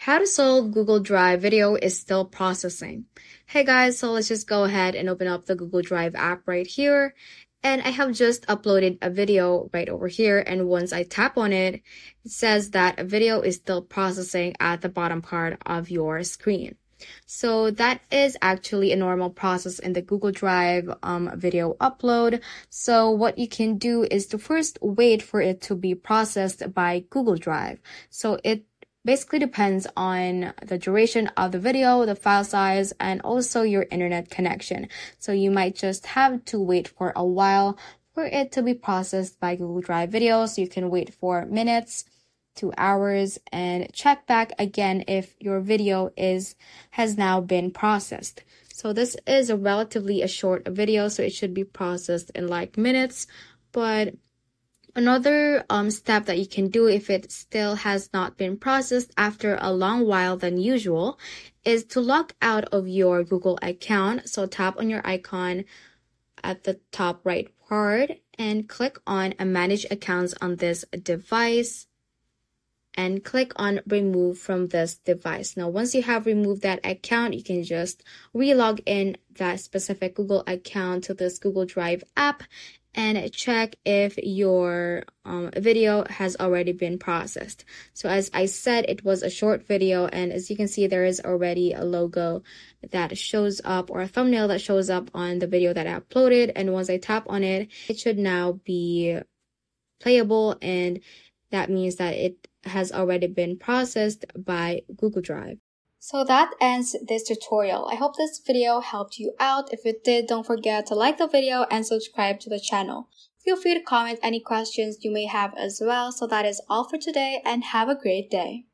How to solve Google Drive video is still processing. Hey guys, so let's just go ahead and open up the Google Drive app right here. And I have just uploaded a video right over here. And once I tap on it, it says that a video is still processing at the bottom part of your screen. So that is actually a normal process in the Google Drive um, video upload. So what you can do is to first wait for it to be processed by Google Drive. So it basically depends on the duration of the video, the file size, and also your internet connection. So you might just have to wait for a while for it to be processed by Google Drive video. So you can wait for minutes, two hours, and check back again if your video is has now been processed. So this is a relatively a short video, so it should be processed in like minutes, but Another um, step that you can do if it still has not been processed after a long while than usual is to log out of your Google account. So tap on your icon at the top right part and click on manage accounts on this device and click on remove from this device. Now, once you have removed that account, you can just relog in that specific Google account to this Google Drive app and check if your um, video has already been processed. So as I said, it was a short video and as you can see, there is already a logo that shows up or a thumbnail that shows up on the video that I uploaded. And once I tap on it, it should now be playable and that means that it has already been processed by Google Drive. So that ends this tutorial. I hope this video helped you out. If it did, don't forget to like the video and subscribe to the channel. Feel free to comment any questions you may have as well. So that is all for today and have a great day.